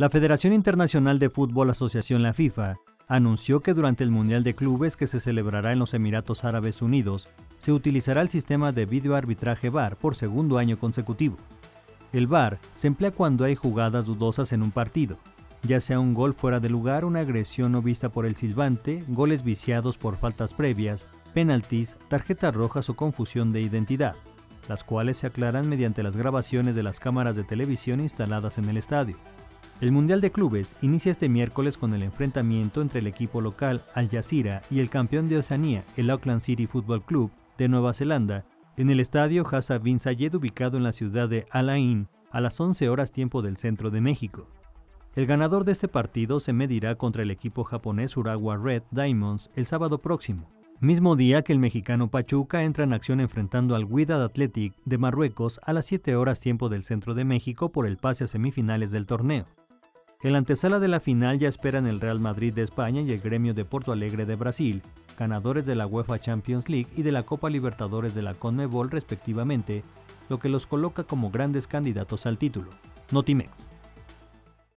La Federación Internacional de Fútbol Asociación La FIFA anunció que durante el Mundial de Clubes que se celebrará en los Emiratos Árabes Unidos, se utilizará el sistema de videoarbitraje VAR por segundo año consecutivo. El VAR se emplea cuando hay jugadas dudosas en un partido, ya sea un gol fuera de lugar, una agresión no vista por el silbante, goles viciados por faltas previas, penaltis, tarjetas rojas o confusión de identidad, las cuales se aclaran mediante las grabaciones de las cámaras de televisión instaladas en el estadio. El Mundial de Clubes inicia este miércoles con el enfrentamiento entre el equipo local Al Jazeera y el campeón de Oceanía, el Auckland City Football Club de Nueva Zelanda, en el estadio Hassa Bin Zayed ubicado en la ciudad de Al Ain a las 11 horas tiempo del centro de México. El ganador de este partido se medirá contra el equipo japonés Urawa Red Diamonds el sábado próximo, mismo día que el mexicano Pachuca entra en acción enfrentando al Wydad Athletic de Marruecos a las 7 horas tiempo del centro de México por el pase a semifinales del torneo. En la antesala de la final ya esperan el Real Madrid de España y el gremio de Porto Alegre de Brasil, ganadores de la UEFA Champions League y de la Copa Libertadores de la CONMEBOL respectivamente, lo que los coloca como grandes candidatos al título. Notimex.